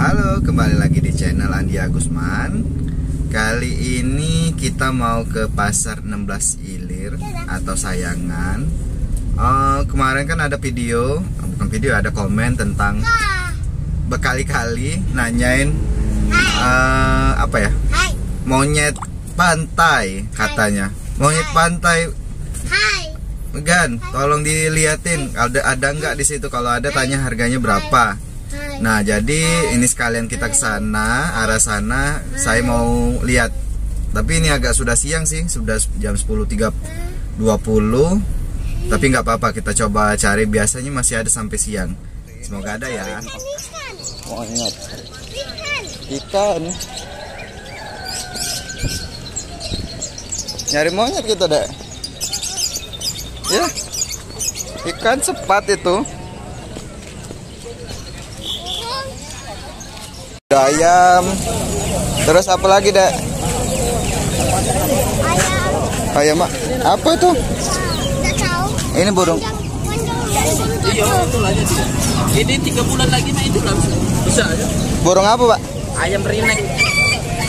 Halo, kembali lagi di channel Andi Agusman. Kali ini kita mau ke pasar 16 Ilir atau Sayangan. Oh, kemarin kan ada video, oh, bukan video, ada komen tentang berkali-kali nanyain eh, apa ya? Monyet pantai katanya. Monyet pantai Megan, tolong diliatin ada ada nggak di situ kalau ada tanya harganya berapa. Nah, jadi ini sekalian kita ke sana, arah sana. Saya mau lihat. Tapi ini agak sudah siang sih, sudah jam 10.20. Tapi nggak apa-apa, kita coba cari. Biasanya masih ada sampai siang. Semoga ada ya. Ikan, Monyet, ikan. Nyari monyet kita, Dek. Ya. Ikan sepat itu. Ayam. Terus apa lagi, Dek? ayam. Ayam, Mak. Apa itu? Ini burung. Iya. Ini tiga bulan lagi mah itu lah bisa. Ya. Burung apa, Pak? Ayam rinek,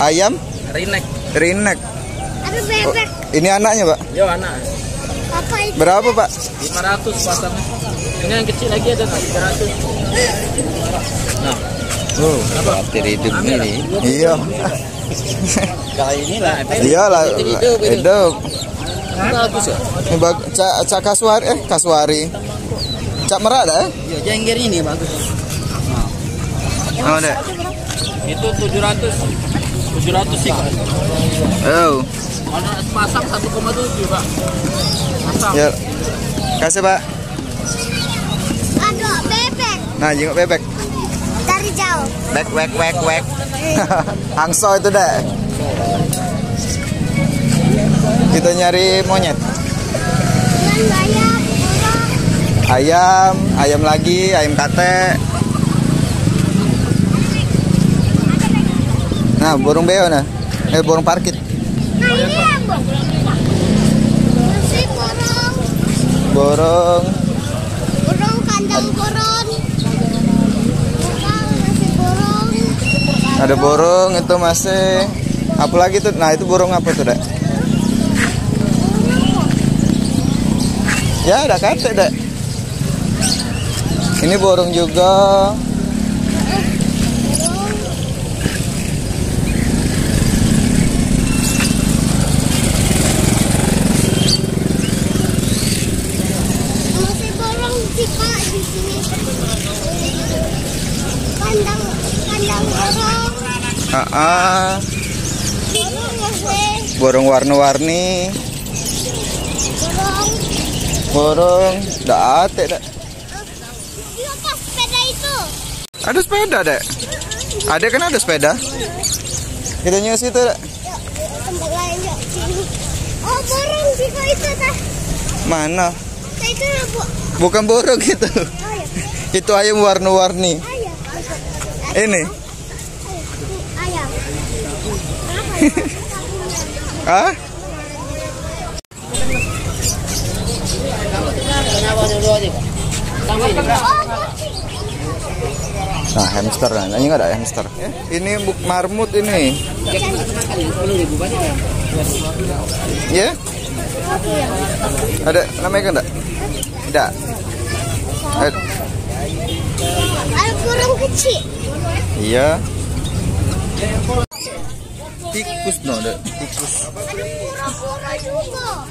Ayam rinek. rinek. Ada bebek. Ini anaknya, Pak. Yo anak, Apa itu? Berapa, Pak? 500 pasangnya. Ini yang kecil lagi ada nggak? 300. Nah, Oh, apa? hidup ini. Iya. Kayak inilah. Iya lah, Hidup, hidup. hidup. Bagus ya. Ini bag, cak, cak kasuari, eh kasuari. Cak merah dah. eh? Iya, jengger ini bagus. Oh, dek. Itu 700. 700 sih. Oh, Mana pasang 1,7, Pak. Pasang. ya. Kasih, Pak. Ada bebek. Nah, jenguk bebek. Dari jauh. Bek, wek, wek, wek. Angso itu, dek. Kita nyari monyet. Ayam, ayam lagi, ayam kate. Nah, burung beo nah. Eh, burung parkit. Burung Burung kandang. Burung, masih burung. ada burung itu masih apa lagi tuh? Nah, itu burung apa tuh, Dek? Ya, ada kate, Dek. Ini burung juga. Masih burung sih Pak di sini. Kandang kandang burung. Ah, Burung warna-warni. burung. Burung, dah ate, Dek. Iya pas sepeda itu. Ada sepeda, Dek. Ada kan ada sepeda? Kita nyus itu, Dek. Yuk, tempat lain yuk. Sini. Oh burung sih Pak itu tah. Mana? Itu bu. Bukan burung gitu. Oh ya. Itu ayam warna-warni. Ayam. Ini. Ayam. Ah? Oh kucing. Nah, hamster nah. Ini nggak ada hamster. Ini buk marmut ini. Ya? Ada namanya kan enggak? Tidak. Ada. Ada burung kecil. Iya. Tikus no, ada tikus. Ada kura-kura juga.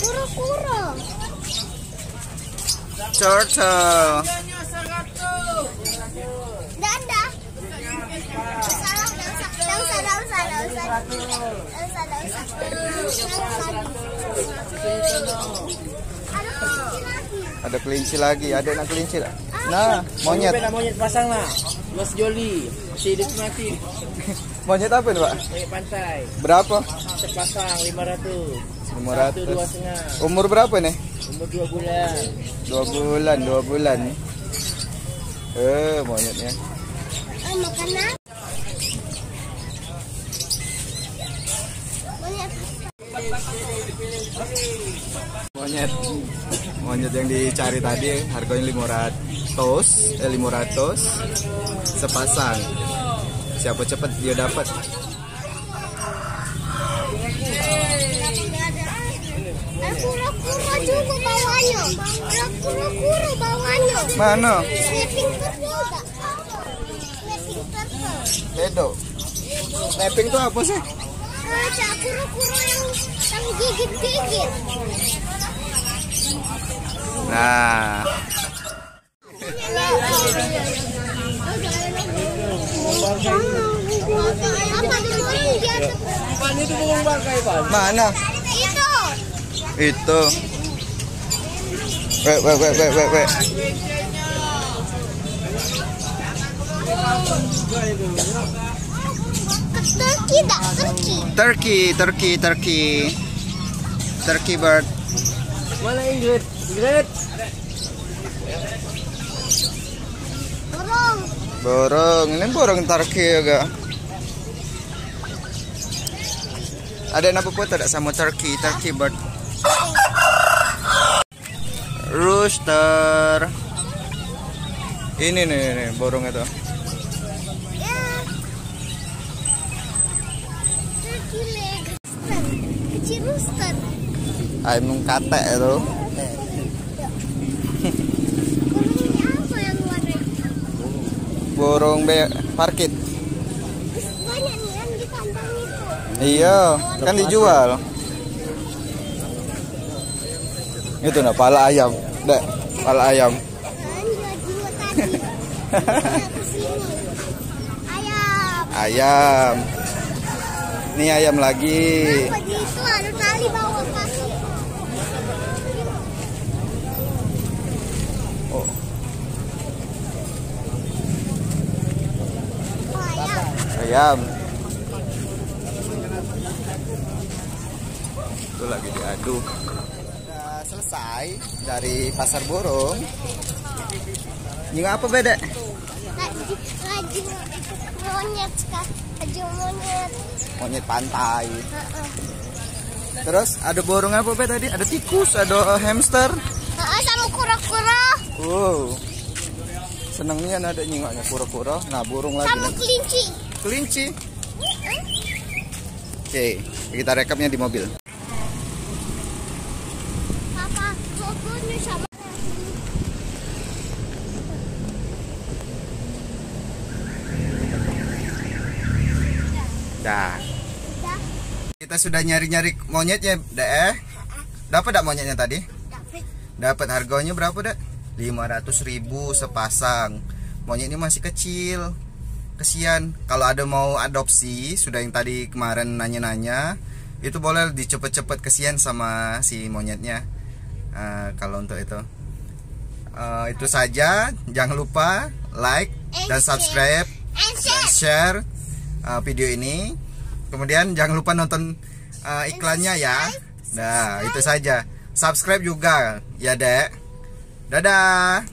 Kura-kura. Turtle. Ada. Kelinci lagi. Ada anak kelinci. Nah, monyet. Monyet pasang lah. Mas Joli. Masih hidup mati. Monyet apa ini, Pak? Kayak pantai. Berapa? Sepasang 500. Satu dua 500. setengah. Umur berapa nih? Umur dua bulan. Dua bulan, dua bulan. Eh, monyetnya. Oh, makan apa? Monyet. Monyet. Monyet yang dicari tadi harganya 500, eh 500 sepasang. Siapa cepat dia dapat. Mana? Enggak? Snapping tuh apa sih? Ada kura-kura yang yang gigit-gigit. Nah, mana? Itu. Itu. Wek, wek, wek, wek, wek? Turki. Turkey, turkey, turkey. Turkey bird. Mana Ingrid? Ingrid. Burung. Burung, ini burung turkey juga. Ada apa pun tidak sama turkey, turkey bird. Rooster. Ini nih, nih burung itu. Ya. Turki leg. Kecil rooster. Ayam kate itu. Burungnya apa yang warna Burung be parkit. Iya, kan dijual. Itu nah pala ayam. Dek, pala ayam. Ayam. Ayam. Ini ayam lagi. Apa itu ada tali bawah kaki. Oh, Oh, ayam. Itu lagi diaduk. Sudah selesai dari pasar burung. Ini apa beda? Lagi, lagi monyet sekarang. Lagi monyet. Monyet pantai. Heeh. Terus ada burung apa be tadi? Ada tikus, ada hamster. Heeh, sama kura-kura. Wow. Seneng nih ada nyingoknya kura-kura. Nah, burung lagi Sama nih. kelinci. Kelinci. Oke, kita rekamnya di mobil. Papa, sama. Dah. Kita sudah nyari-nyari monyetnya, deh. Dapat dak monyetnya tadi? Dapat. Dapat harganya berapa, Dek? 500.000 sepasang. Monyet ini masih kecil. Kesian. Kalau ada mau adopsi, sudah yang tadi kemarin nanya-nanya, itu boleh dicepet-cepet kesian sama si monyetnya. Eh, kalau untuk itu. Eh, itu saja. Jangan lupa like dan subscribe dan share uh, video ini. Kemudian jangan lupa nonton uh, iklannya ya. Nah, itu saja. Subscribe juga ya, Dek. Dadah.